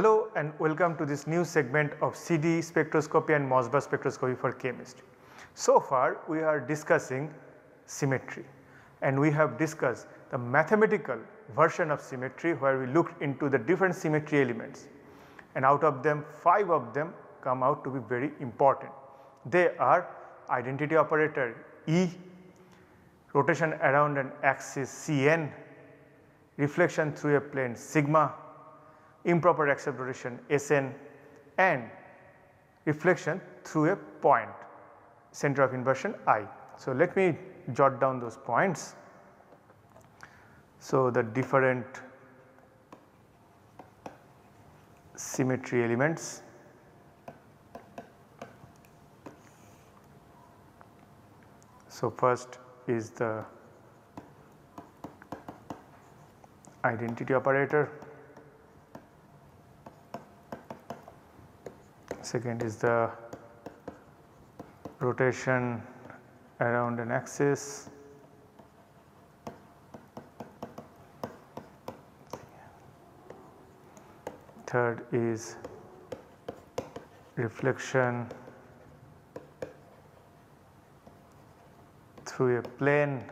Hello and welcome to this new segment of CD spectroscopy and Mossbauer spectroscopy for chemistry. So far we are discussing symmetry and we have discussed the mathematical version of symmetry where we looked into the different symmetry elements and out of them 5 of them come out to be very important. They are identity operator E, rotation around an axis Cn, reflection through a plane sigma, improper acceleration Sn and reflection through a point center of inversion I. So, let me jot down those points. So, the different symmetry elements So, first is the identity operator, second is the rotation around an axis, third is reflection through a plane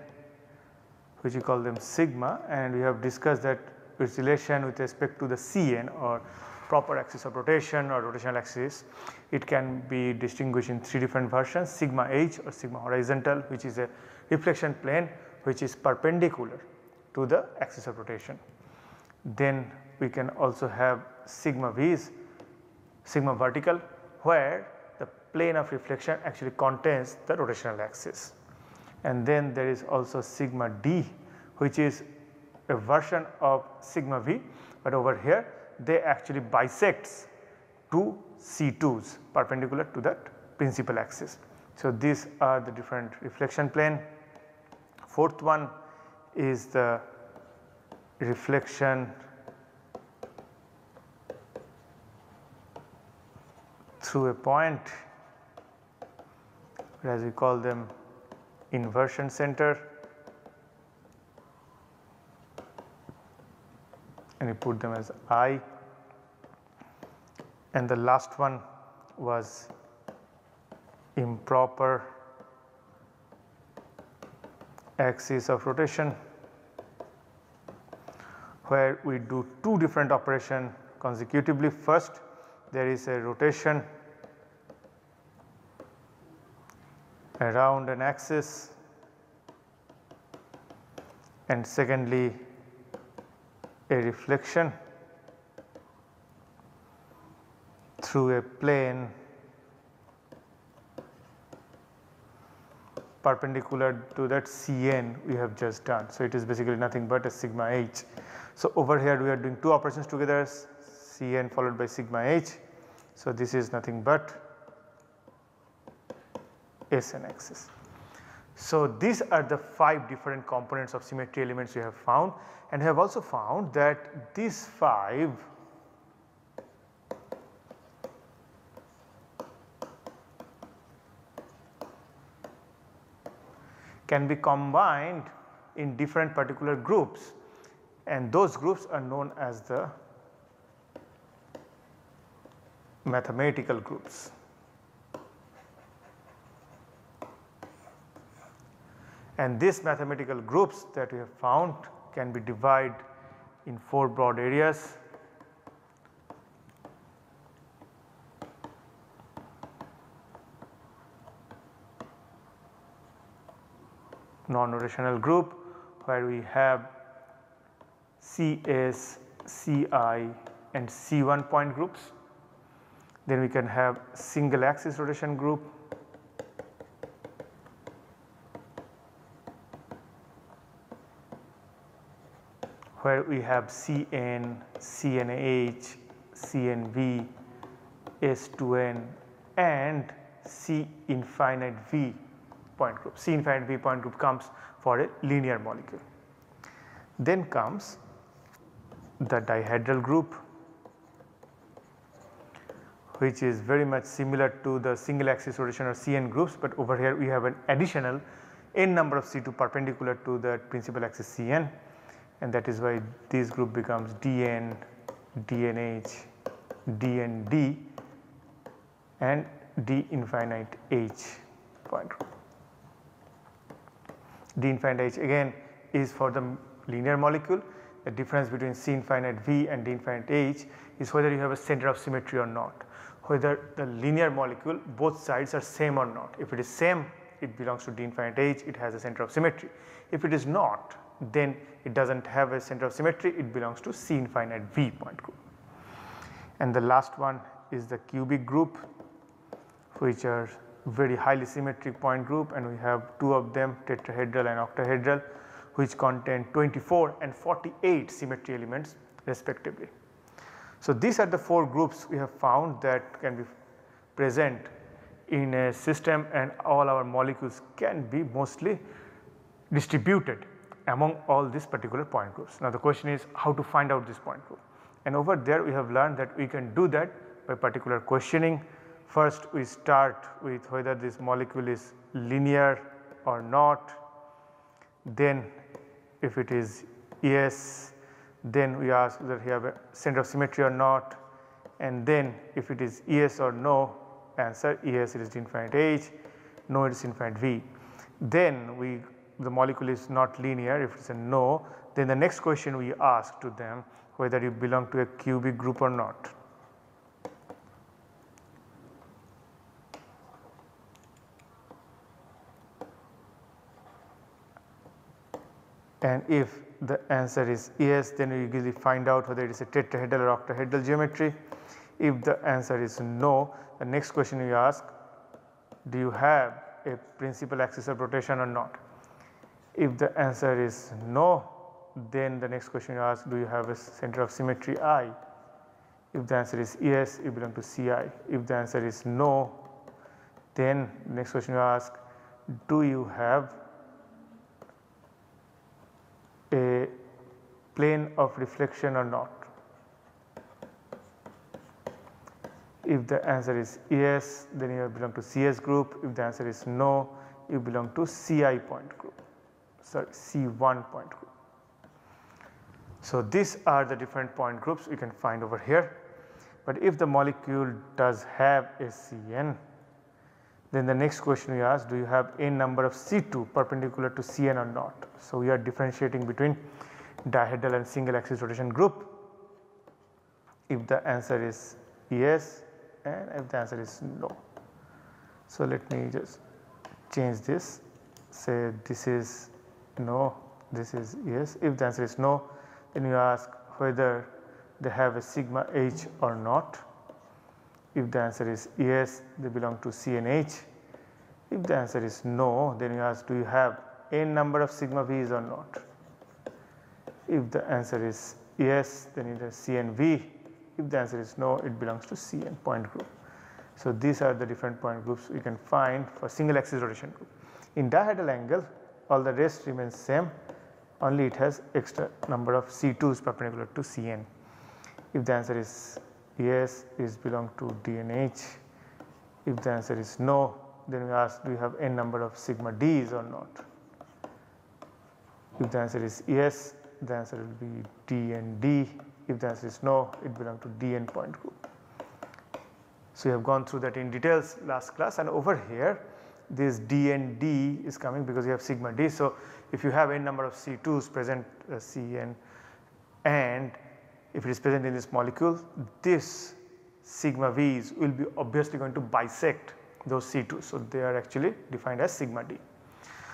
which we call them sigma and we have discussed that its relation with respect to the Cn or proper axis of rotation or rotational axis. It can be distinguished in 3 different versions sigma h or sigma horizontal which is a reflection plane which is perpendicular to the axis of rotation. Then we can also have sigma v's sigma vertical where the plane of reflection actually contains the rotational axis and then there is also sigma d which is a version of sigma v, but over here they actually bisects two C2s perpendicular to that principal axis. So, these are the different reflection plane. Fourth one is the reflection through a point as we call them inversion center and you put them as I and the last one was improper axis of rotation where we do two different operation consecutively. First there is a rotation around an axis and secondly a reflection through a plane perpendicular to that Cn we have just done. So, it is basically nothing but a sigma h. So, over here we are doing two operations together Cn followed by sigma h. So, this is nothing but Sn axis. So, these are the 5 different components of symmetry elements we have found and have also found that these 5 can be combined in different particular groups and those groups are known as the mathematical groups. And these mathematical groups that we have found can be divided in 4 broad areas. Non-rotational group where we have CS, CI and C1 point groups. Then we can have single axis rotation group where we have Cn, CNH, CNV, S2N and C infinite V point group. C infinite V point group comes for a linear molecule. Then comes the dihedral group which is very much similar to the single axis rotation or CN groups, but over here we have an additional n number of C2 perpendicular to the principal axis CN and that is why this group becomes DN, DNH, DND and D infinite H point group. D infinite H again is for the linear molecule the difference between C infinite V and D infinite H is whether you have a center of symmetry or not whether the linear molecule both sides are same or not. If it is same it belongs to D infinite H it has a center of symmetry. If it is not then it does not have a center of symmetry it belongs to C infinite V point group. And the last one is the cubic group which are very highly symmetric point group and we have two of them tetrahedral and octahedral which contain 24 and 48 symmetry elements respectively. So, these are the 4 groups we have found that can be present in a system and all our molecules can be mostly distributed among all these particular point groups. Now, the question is how to find out this point group and over there we have learned that we can do that by particular questioning. First we start with whether this molecule is linear or not, then if it is yes then we ask whether you have a center of symmetry or not and then if it is yes or no answer yes it is infinite h, no it is infinite v. Then we the molecule is not linear if it is a no then the next question we ask to them whether you belong to a cubic group or not. And if the answer is yes then you usually find out whether it is a tetrahedral or octahedral geometry. If the answer is no the next question you ask do you have a principal axis of rotation or not. If the answer is no then the next question you ask do you have a center of symmetry I. If the answer is yes you belong to Ci. If the answer is no then next question you ask do you have a plane of reflection or not. If the answer is yes then you belong to CS group, if the answer is no you belong to Ci point group sorry C1 point group. So, these are the different point groups you can find over here, but if the molecule does have a Cn then the next question we ask do you have a number of C2 perpendicular to Cn or not. So, we are differentiating between dihedral and single axis rotation group. If the answer is yes and if the answer is no. So, let me just change this say this is no this is yes if the answer is no then you ask whether they have a sigma h or not if the answer is yes they belong to CNH. If the answer is no then you ask do you have n number of sigma v's or not. If the answer is yes then it is CNV. If the answer is no it belongs to CN point group. So, these are the different point groups we can find for single axis rotation group. In dihedral angle all the rest remains same only it has extra number of C2s perpendicular to Cn. If the answer is yes is belong to DNH. If the answer is no then we ask do you have n number of sigma d's or not. If the answer is yes the answer will be DND. If the answer is no it belong to DN point group. So, we have gone through that in details last class and over here this DND is coming because you have sigma D. So, if you have n number of C2s present uh, Cn and if it is present in this molecule this sigma V's will be obviously going to bisect those C2. So, they are actually defined as sigma D.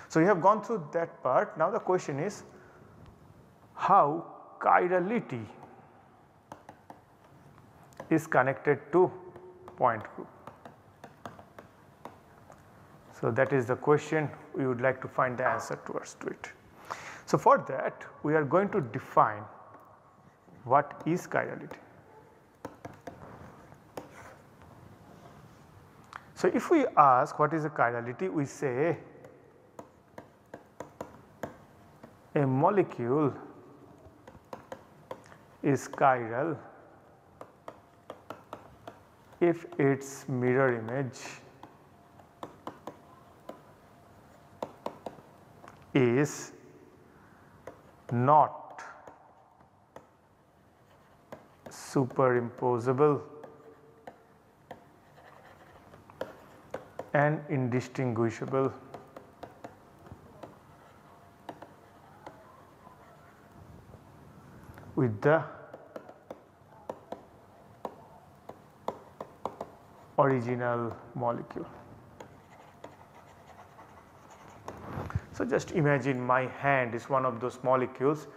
So, we have gone through that part now the question is how chirality is connected to point group. So, that is the question we would like to find the answer towards to it. So, for that we are going to define what is chirality. So, if we ask what is a chirality we say a molecule is chiral if its mirror image is not superimposable and indistinguishable with the original molecule. So, just imagine my hand is one of those molecules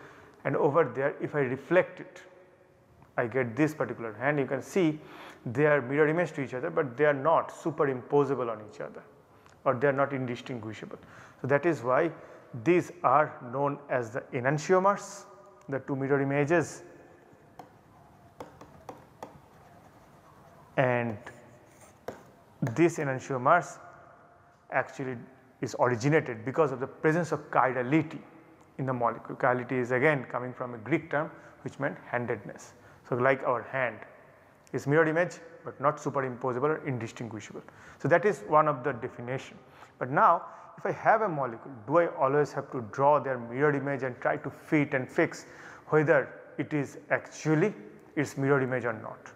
and over there if I reflect it I get this particular hand you can see they are mirror image to each other but they are not superimposable on each other or they are not indistinguishable. So, that is why these are known as the enantiomers the two mirror images and these enantiomers actually is originated because of the presence of chirality in the molecule. Chirality is again coming from a Greek term which meant handedness. So, like our hand is mirror image but not superimposable or indistinguishable. So, that is one of the definition. But now if I have a molecule do I always have to draw their mirror image and try to fit and fix whether it is actually its mirror image or not.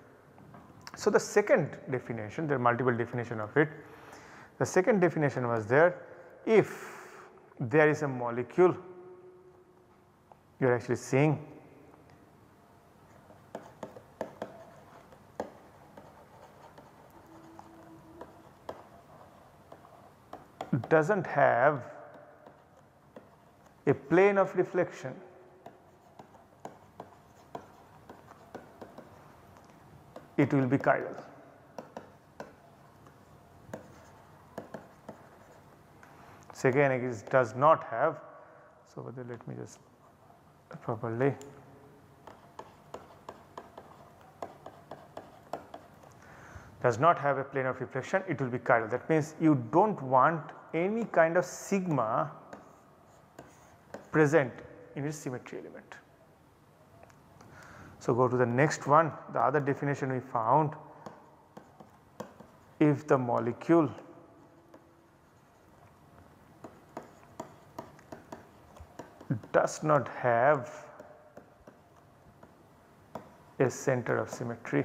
So, the second definition there are multiple definition of it. The second definition was there if there is a molecule you are actually seeing does not have a plane of reflection it will be chiral. Again it does not have, so let me just properly. Does not have a plane of reflection. It will be chiral. That means you do not want any kind of sigma present in its symmetry element. So, go to the next one. The other definition we found if the molecule does not have a center of symmetry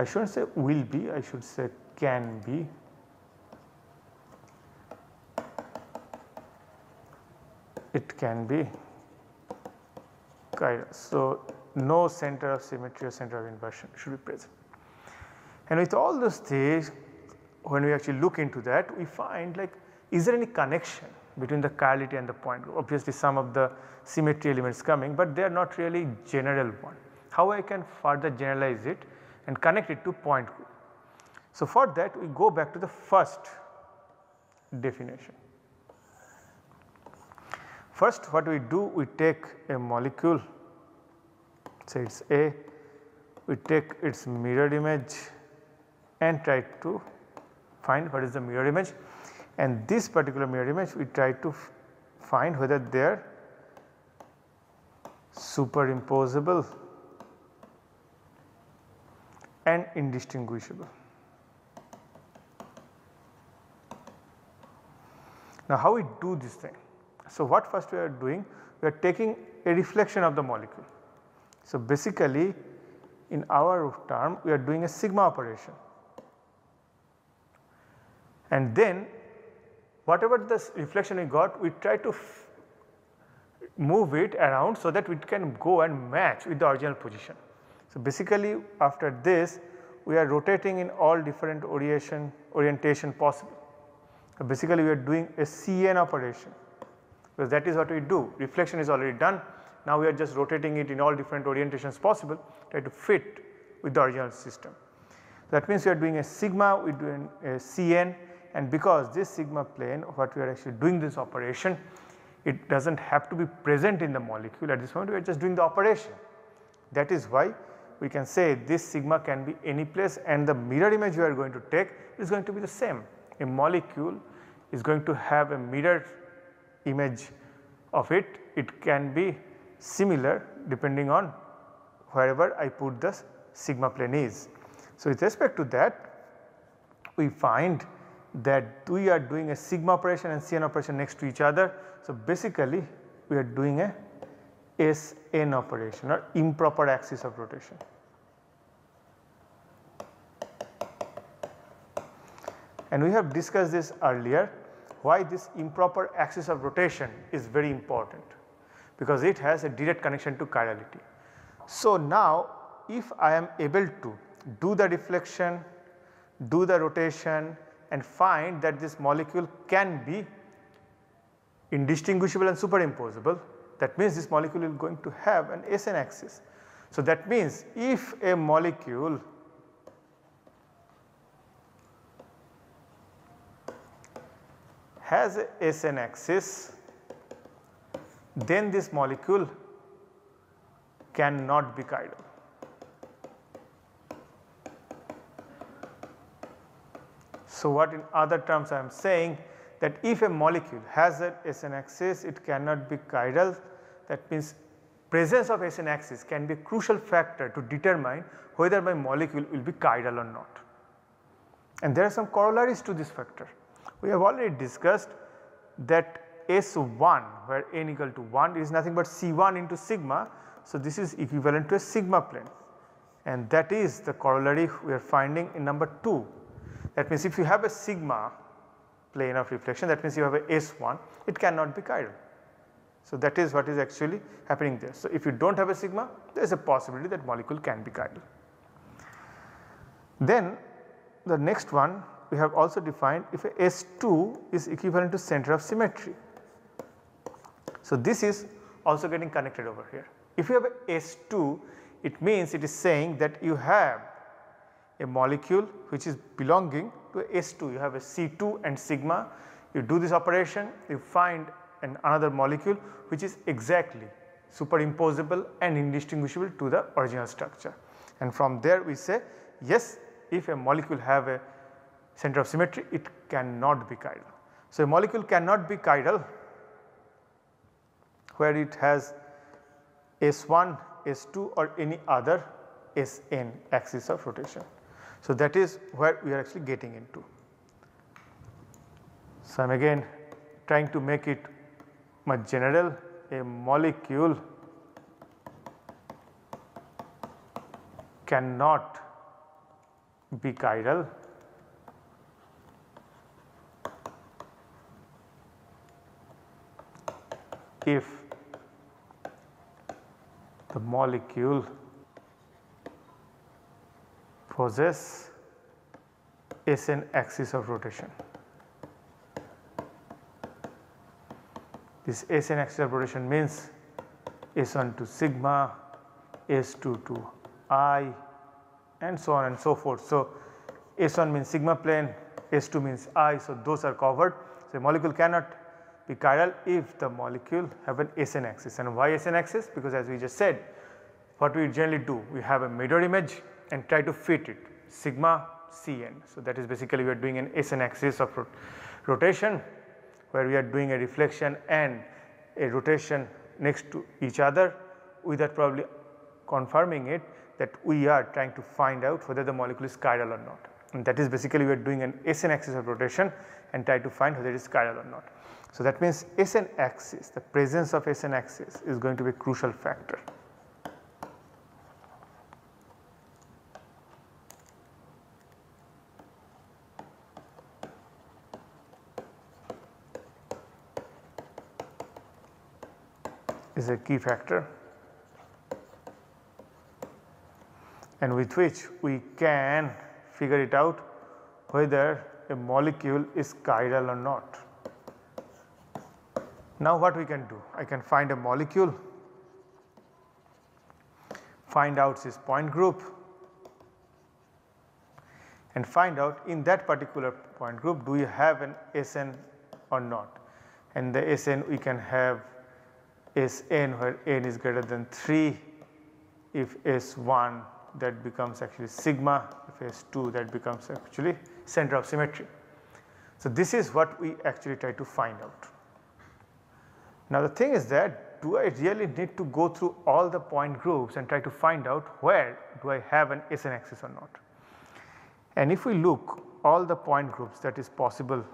I should not say will be, I should say can be. It can be chiral. So, no center of symmetry or center of inversion should be present. And with all those things when we actually look into that we find like is there any connection between the chirality and the point group obviously some of the symmetry elements coming but they are not really general one. How I can further generalize it and connect it to point group. So, for that we go back to the first definition. First what we do we take a molecule say it is A, we take its mirror image and try to find what is the mirror image and this particular mirror image we try to find whether they are superimposable and indistinguishable. Now how we do this thing? So what first we are doing? We are taking a reflection of the molecule. So basically in our term we are doing a sigma operation and then whatever this reflection we got we try to move it around so that it can go and match with the original position. So, basically after this we are rotating in all different orientation, orientation possible. So, basically we are doing a CN operation because that is what we do reflection is already done now we are just rotating it in all different orientations possible try to fit with the original system. That means we are doing a sigma we are doing a CN and because this sigma plane what we are actually doing this operation it does not have to be present in the molecule at this point we are just doing the operation. That is why we can say this sigma can be any place and the mirror image we are going to take is going to be the same. A molecule is going to have a mirror image of it, it can be similar depending on wherever I put the sigma plane is. So, with respect to that we find that we are doing a sigma operation and Cn operation next to each other. So basically we are doing a Sn operation or improper axis of rotation. And we have discussed this earlier why this improper axis of rotation is very important because it has a direct connection to chirality. So now if I am able to do the deflection, do the rotation and find that this molecule can be indistinguishable and superimposable that means this molecule is going to have an SN axis. So, that means if a molecule has a SN axis then this molecule cannot be chiral. So, what in other terms I am saying that if a molecule has a SN axis it cannot be chiral that means presence of SN axis can be a crucial factor to determine whether my molecule will be chiral or not. And there are some corollaries to this factor. We have already discussed that S1 where n equal to 1 is nothing but C1 into sigma. So, this is equivalent to a sigma plane and that is the corollary we are finding in number 2. That means if you have a sigma plane of reflection that means you have a S1 it cannot be chiral. So, that is what is actually happening there. So, if you do not have a sigma there is a possibility that molecule can be chiral. Then the next one we have also defined if a S2 is equivalent to center of symmetry. So, this is also getting connected over here. If you have a S2 it means it is saying that you have a molecule which is belonging to a S2 you have a C2 and sigma you do this operation you find an another molecule which is exactly superimposable and indistinguishable to the original structure. And from there we say yes if a molecule have a center of symmetry it cannot be chiral. So, a molecule cannot be chiral where it has S1, S2 or any other Sn axis of rotation. So, that is where we are actually getting into. So, I am again trying to make it much general a molecule cannot be chiral if the molecule possess SN axis of rotation. This SN axis of rotation means S1 to sigma, S2 to I and so on and so forth. So, S1 means sigma plane, S2 means I. So, those are covered. So, a molecule cannot be chiral if the molecule have an SN axis and why SN axis because as we just said what we generally do we have a mirror image and try to fit it sigma Cn. So, that is basically we are doing an SN axis of rot rotation where we are doing a reflection and a rotation next to each other without probably confirming it that we are trying to find out whether the molecule is chiral or not. And that is basically we are doing an SN axis of rotation and try to find whether it is chiral or not. So, that means SN axis the presence of SN axis is going to be a crucial factor. Is a key factor and with which we can figure it out whether a molecule is chiral or not. Now what we can do? I can find a molecule, find out its point group and find out in that particular point group do you have an SN or not and the SN we can have Sn where n is greater than 3 if S1 that becomes actually sigma if S2 that becomes actually center of symmetry. So, this is what we actually try to find out. Now, the thing is that do I really need to go through all the point groups and try to find out where do I have an SN axis or not. And if we look all the point groups that is possible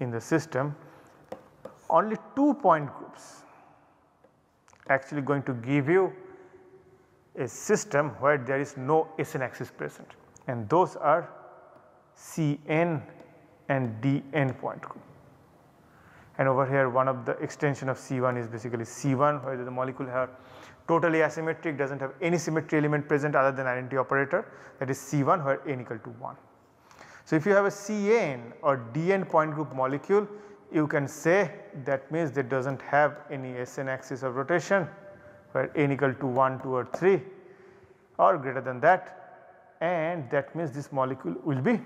in the system only two point groups actually going to give you a system where there is no SN axis present and those are Cn and DN point group. And over here one of the extension of C1 is basically C1 where the molecule are totally asymmetric does not have any symmetry element present other than identity operator that is C1 where n equal to 1. So, if you have a Cn or Dn point group molecule you can say that means that does not have any Sn axis of rotation where n equal to 1, 2 or 3 or greater than that and that means this molecule will be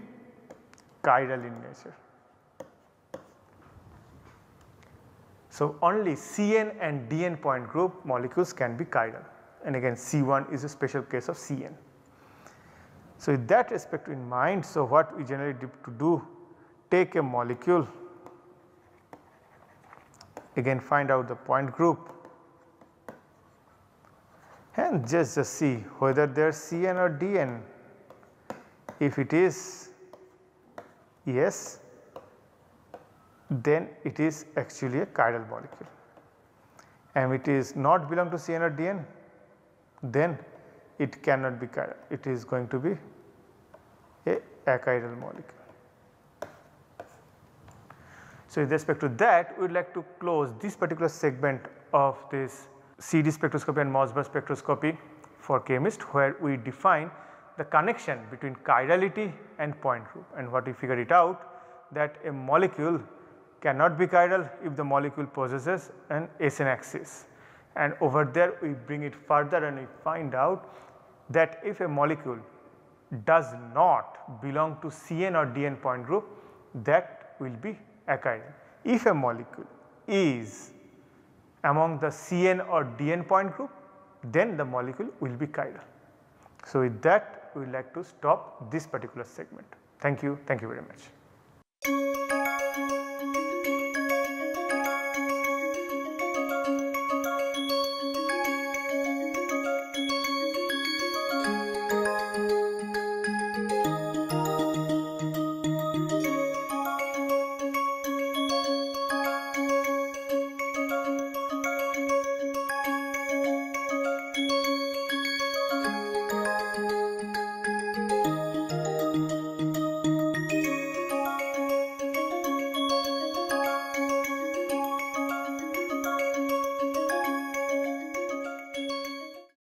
chiral in nature. So, only Cn and Dn point group molecules can be chiral and again C1 is a special case of Cn. So, with that aspect in mind, so what we generally do to do take a molecule again find out the point group and just, just see whether they are Cn or Dn. If it is yes then it is actually a chiral molecule and if it is not belong to Cn or Dn then it cannot be chiral, it is going to be a achiral molecule. So, with respect to that we would like to close this particular segment of this CD spectroscopy and Mossbauer spectroscopy for chemist where we define the connection between chirality and point group. And what we figured it out that a molecule cannot be chiral if the molecule possesses an SN axis. And over there we bring it further and we find out that if a molecule does not belong to Cn or Dn point group that will be If a molecule is among the Cn or Dn point group then the molecule will be chiral. So, with that we would like to stop this particular segment. Thank you, thank you very much.